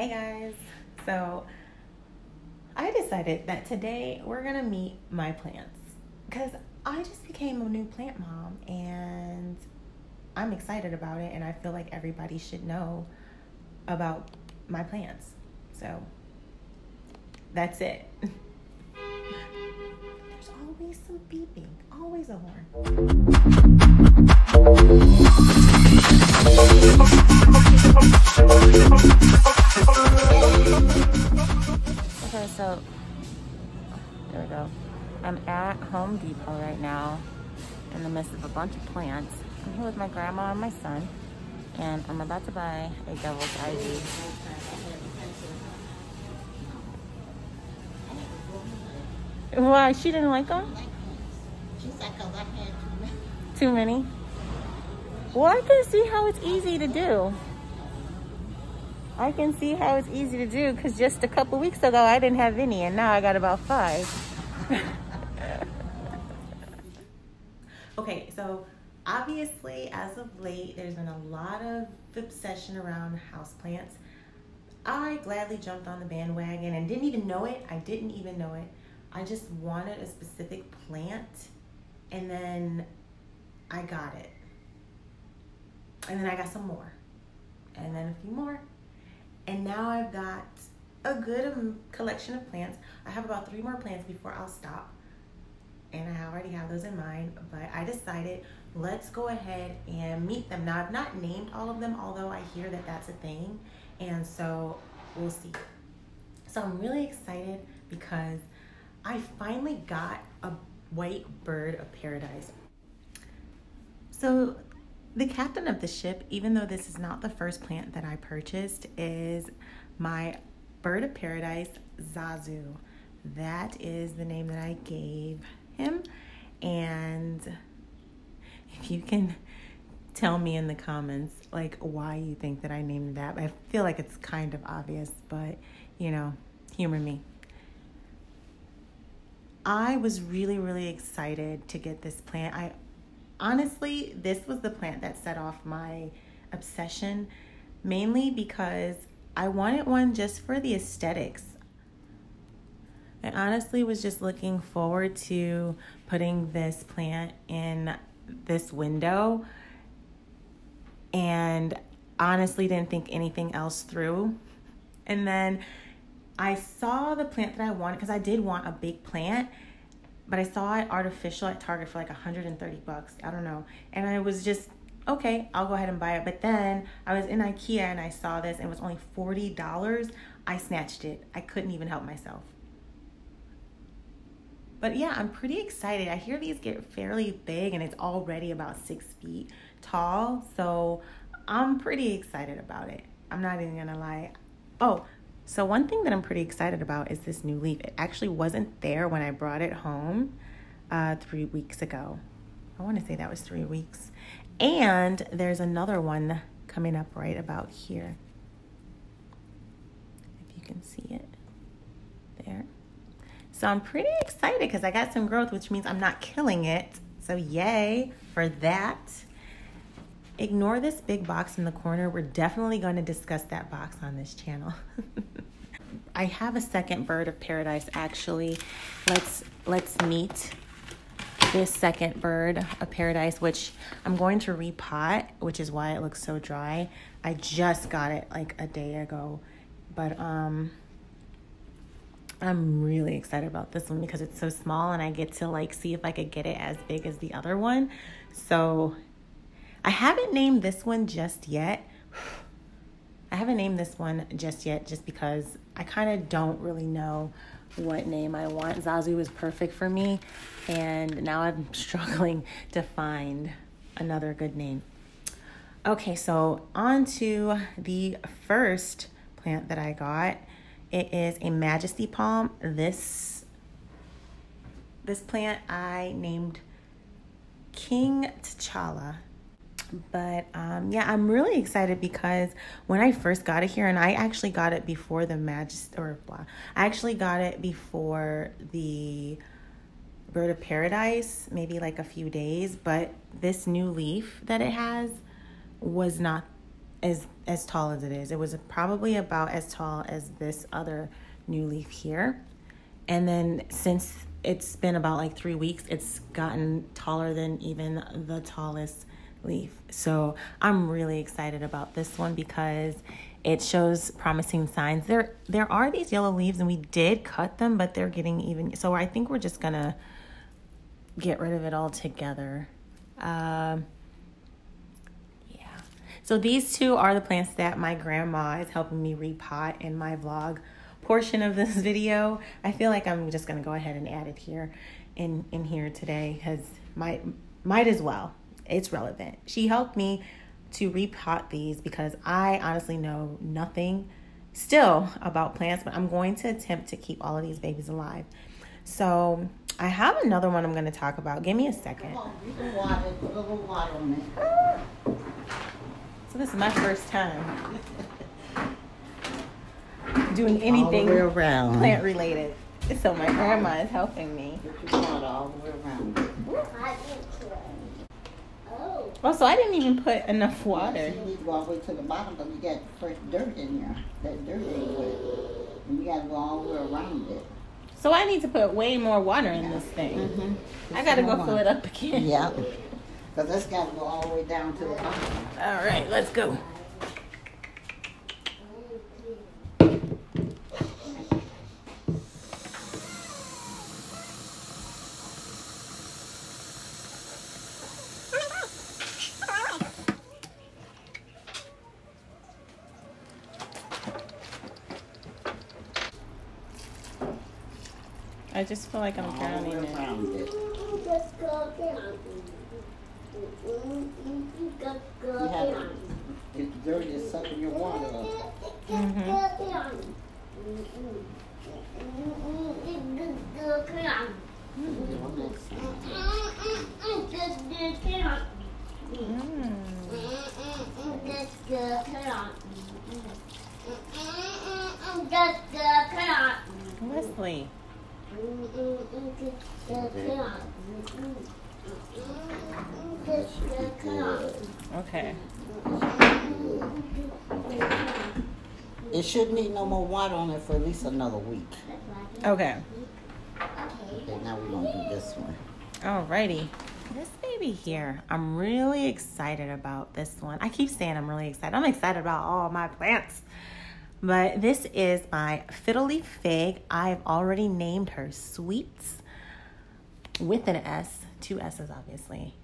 Hey guys. So I decided that today we're to meet my plants cuz I just became a new plant mom and I'm excited about it and I feel like everybody should know about my plants. So that's it. There's always some beeping, always a horn. Home Depot right now in the midst of a bunch of plants. I'm here with my grandma and my son, and I'm about to buy a devil's ivy. Why? She didn't like them? She's like, oh, I had too many. Too many? Well, I can see how it's easy to do. I can see how it's easy to do because just a couple weeks ago I didn't have any and now I got about five. okay, so obviously as of late there's been a lot of obsession around houseplants. I gladly jumped on the bandwagon and didn't even know it. I didn't even know it. I just wanted a specific plant and then I got it. And then I got some more. And then a few more and now I've got a good um, collection of plants. I have about three more plants before I'll stop. And I already have those in mind, but I decided let's go ahead and meet them. Now, I've not named all of them, although I hear that that's a thing. And so we'll see. So I'm really excited because I finally got a white bird of paradise. So the captain of the ship, even though this is not the first plant that I purchased, is my bird of paradise, Zazu. That is the name that I gave him. And if you can tell me in the comments like why you think that I named that. I feel like it's kind of obvious, but you know, humor me. I was really, really excited to get this plant. I honestly, this was the plant that set off my obsession, mainly because I wanted one just for the aesthetics. I honestly was just looking forward to putting this plant in this window and honestly didn't think anything else through. And then I saw the plant that I wanted because I did want a big plant but I saw it artificial at Target for like 130 bucks. I don't know. And I was just, okay, I'll go ahead and buy it. But then I was in Ikea and I saw this and it was only $40. I snatched it. I couldn't even help myself. But yeah, I'm pretty excited. I hear these get fairly big and it's already about six feet tall. So I'm pretty excited about it. I'm not even gonna lie. Oh, so, one thing that I'm pretty excited about is this new leaf. It actually wasn't there when I brought it home uh, three weeks ago. I want to say that was three weeks. And there's another one coming up right about here. If you can see it. So, I'm pretty excited because I got some growth, which means I'm not killing it. So, yay for that. Ignore this big box in the corner. We're definitely going to discuss that box on this channel. I have a second bird of paradise actually. Let's let's meet this second bird of paradise which I'm going to repot, which is why it looks so dry. I just got it like a day ago. But um I'm really excited about this one because it's so small and I get to like see if I could get it as big as the other one. So I haven't named this one just yet. I haven't named this one just yet just because I kind of don't really know what name I want. Zazu is perfect for me, and now I'm struggling to find another good name. Okay, so on to the first plant that I got. It is a Majesty Palm. This this plant I named King T'Challa but um, yeah, I'm really excited because when I first got it here, and I actually got it before the Magist or blah, I actually got it before the Bird of Paradise, maybe like a few days. But this new leaf that it has was not as as tall as it is. It was probably about as tall as this other new leaf here. And then since it's been about like three weeks, it's gotten taller than even the tallest leaf. So I'm really excited about this one because it shows promising signs. There there are these yellow leaves and we did cut them, but they're getting even so I think we're just gonna get rid of it all together. Um. So these two are the plants that my grandma is helping me repot in my vlog portion of this video. I feel like I'm just gonna go ahead and add it here in in here today because might might as well. It's relevant. She helped me to repot these because I honestly know nothing still about plants, but I'm going to attempt to keep all of these babies alive. So I have another one I'm going to talk about. Give me a second. On, water, a So this is my first time doing All the anything way around. plant related. So my grandma is helping me. Put all the way around. Oh, Oh, so I didn't even put enough water. You need to go all the way to the bottom because you got fresh dirt in there. That dirt ain't wet. And you gotta go all the way around it. So I need to put way more water in this thing. Mm-hmm. I gotta go fill it up again. Yeah. Because that's gotta go all the way down to the bottom. All right, let's go. I just feel like I'm All the drowning way in it. around it. just go down. Just You have down. It's dirt is sucking your water up. Just go down. Just go down. Doing this. Just go down. Mm. Just go down. Just go down. Leslie. Good. Okay. It shouldn't need no more water on it for at least another week. Okay. Okay, now we're gonna do this one. Alrighty. This baby here, I'm really excited about this one. I keep saying I'm really excited. I'm excited about all my plants. But this is my fiddle leaf fig. I've already named her Sweets with an S, two S's obviously.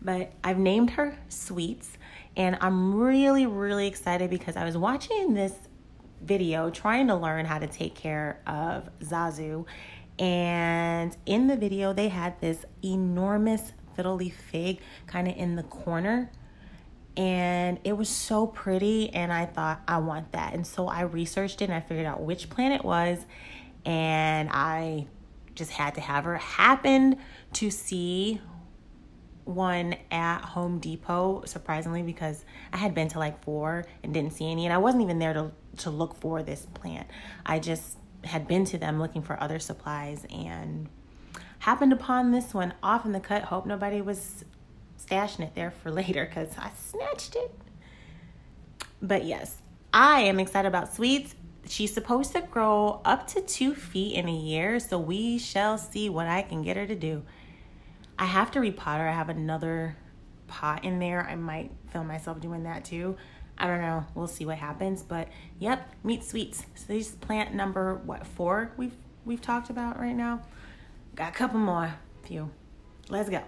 But I've named her Sweets, and I'm really, really excited because I was watching this video trying to learn how to take care of Zazu. And in the video, they had this enormous fiddle leaf fig kind of in the corner. And it was so pretty, and I thought, I want that. And so I researched it and I figured out which plant it was. And I just had to have her. Happened to see one at Home Depot, surprisingly, because I had been to like four and didn't see any, and I wasn't even there to to look for this plant. I just had been to them looking for other supplies and happened upon this one off in the cut. Hope nobody was stashing it there for later because I snatched it. But yes, I am excited about sweets. She's supposed to grow up to two feet in a year, so we shall see what I can get her to do. I have to repot her. I have another pot in there. I might film myself doing that too. I don't know. We'll see what happens. But yep, meet sweets. So this is plant number what four we've we've talked about right now. Got a couple more. Few. Let's go.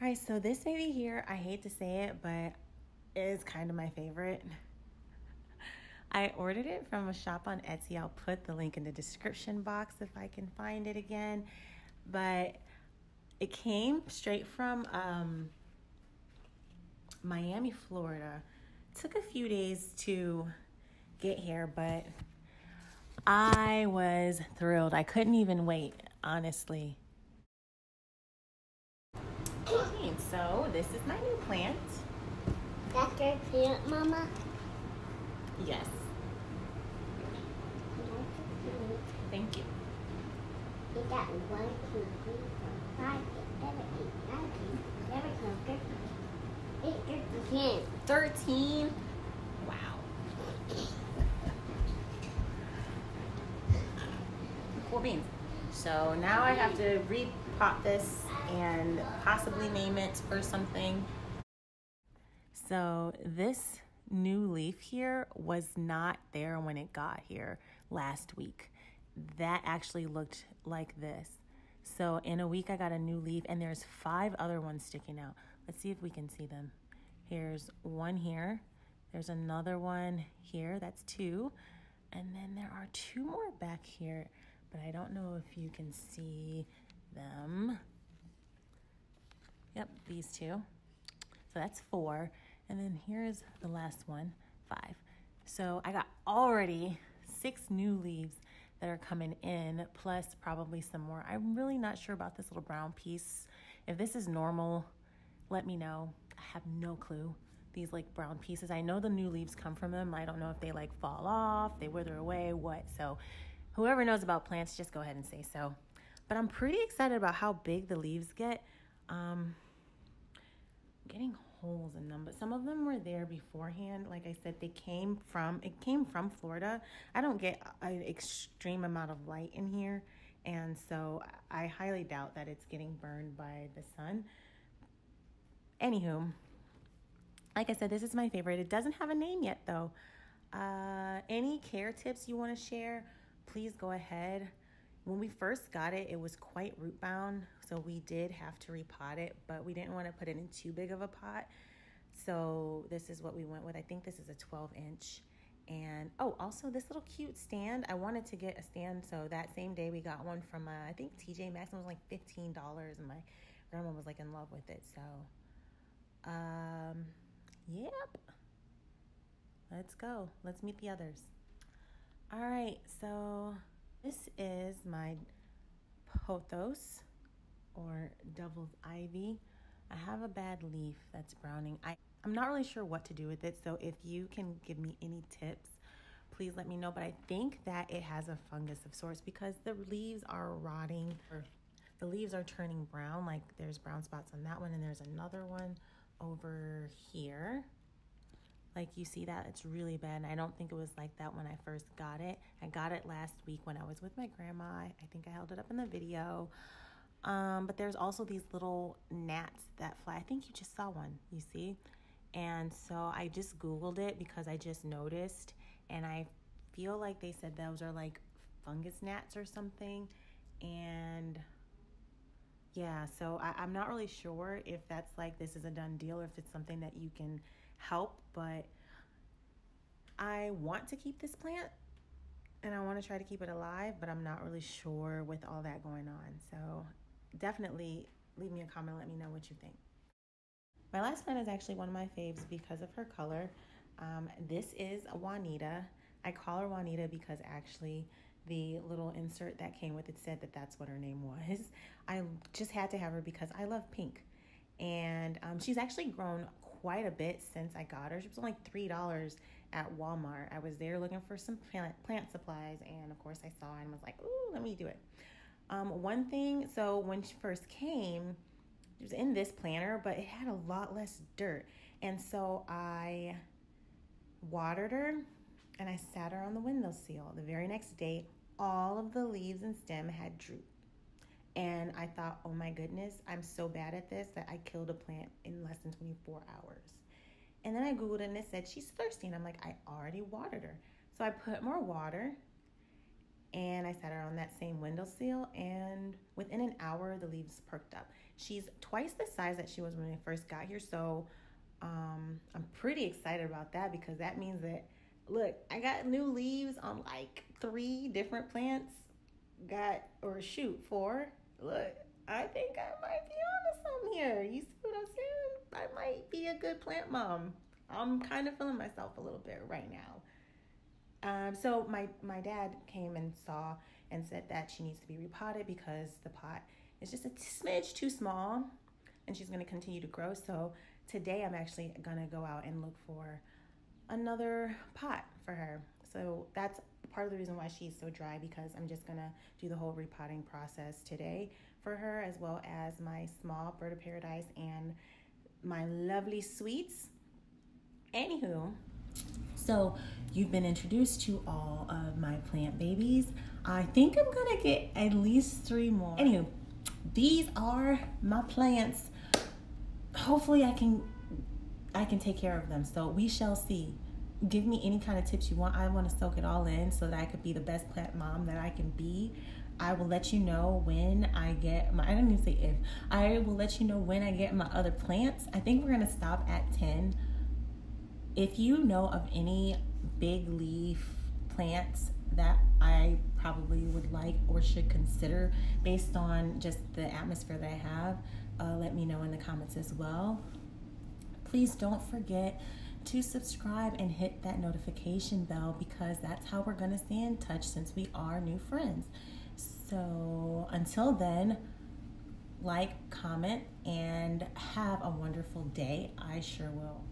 All right, so this baby here, I hate to say it, but is kind of my favorite. I ordered it from a shop on Etsy. I'll put the link in the description box if I can find it again. But it came straight from um, Miami, Florida. Took a few days to get here, but I was thrilled. I couldn't even wait, honestly. Okay, so this is my new plant. That's your plant, Mama. Yes, thank you. Got one, two, three, four, five, six, seven, eight, nine. Good. Eight, good, ten. 13. Wow. Cool beans. So now I have to repot this and possibly name it or something. So this new leaf here was not there when it got here last week. That actually looked like this. So in a week I got a new leaf and there's five other ones sticking out. Let's see if we can see them. Here's one here. There's another one here. That's two. And then there are two more back here, but I don't know if you can see them. Yep, these two. So that's four. And then here's the last one, five. So I got already six new leaves that are coming in, plus probably some more. I'm really not sure about this little brown piece. If this is normal, let me know. I have no clue. These like brown pieces. I know the new leaves come from them. I don't know if they like fall off, they wither away, what. So whoever knows about plants, just go ahead and say so. But I'm pretty excited about how big the leaves get. Um, getting holes in them, but some of them were there beforehand. Like I said, they came from it came from Florida. I don't get an extreme amount of light in here, and so I highly doubt that it's getting burned by the sun. Anywho, like I said, this is my favorite. It doesn't have a name yet though. Uh, any care tips you want to share, please go ahead. When we first got it, it was quite root bound, so we did have to repot it, but we didn't want to put it in too big of a pot. So this is what we went with. I think this is a 12 inch. And oh, also this little cute stand. I wanted to get a stand, so that same day we got one from uh, I think TJ Maxx. It was like fifteen dollars, and my grandma was like in love with it. So, um, yep. Let's go. Let's meet the others. All right, so this is my pothos or devil's ivy. I have a bad leaf that's browning. I, I'm not really sure what to do with it, so if you can give me any tips, please let me know. But I think that it has a fungus of sorts because the leaves are rotting the leaves are turning brown. Like there's brown spots on that one, and there's another one over here. Like you see that it's really bad. And I don't think it was like that when I first got it. I got it last week when I was with my grandma. I think I held it up in the video. Um, but there's also these little gnats that fly. I think you just saw one, you see? And so I just Googled it because I just noticed. And I feel like they said those are like fungus gnats or something. And yeah, so I, I'm not really sure if that's like this is a done deal or if it's something that you can help, but I want to keep this plant and I want to try to keep it alive, but I'm not really sure with all that going on. So definitely leave me a comment, let me know what you think. My last plant is actually one of my faves because of her color. Um, this is Juanita. I call her Juanita because actually the little insert that came with it said that that's what her name was. I just had to have her because I love pink. And um, she's actually grown quite a bit since I got her. She was only $3 at Walmart. I was there looking for some plant, plant supplies, and of course, I saw and was like, ooh, let me do it. Um, one thing, so when she first came, it was in this planter, but it had a lot less dirt. And so I watered her and I sat her on the windowsill. The very next day, all of the leaves and stem had drooped. And I thought, oh my goodness, I'm so bad at this that I killed a plant in less than 24 hours. And then I Googled it and it said she's thirsty. And I'm like, I already watered her. So I put more water and I sat her on that same windowsill. And within an hour, the leaves perked up. She's twice the size that she was when I first got here. So um, I'm pretty excited about that because that means that, look, I got new leaves on like three different plants. Got, or shoot, four look, I think I might be onto something here. You see what I'm saying? I might be a good plant mom. I'm kind of feeling myself a little bit right now. Um, so my my dad came and saw and said that she needs to be repotted because the pot is just a smidge too small, and she's going to continue to grow. So today I'm actually going to go out and look for another pot for her. So that's part of the reason why she's so dry because I'm just gonna do the whole repotting process today for her, as well as my small bird of paradise and my lovely sweets. Anywho, so you've been introduced to all of my plant babies. I think I'm gonna get at least three more. Anywho, these are my plants. Hopefully I can I can take care of them. So we shall see. Give me any kind of tips you want. I want to soak it all in so that I could be the best plant mom that I can be. I will let you know when I get my I didn't even say if. I will let you know when I get my other plants. I think we're gonna stop at 10. If you know of any big leaf plants that I probably would like or should consider based on just the atmosphere that I have, uh, let me know in the comments as well. Please don't forget to subscribe and hit that notification bell because that's how we're going to stay in touch since we are new friends. So until then, like, comment, and have a wonderful day. I sure will.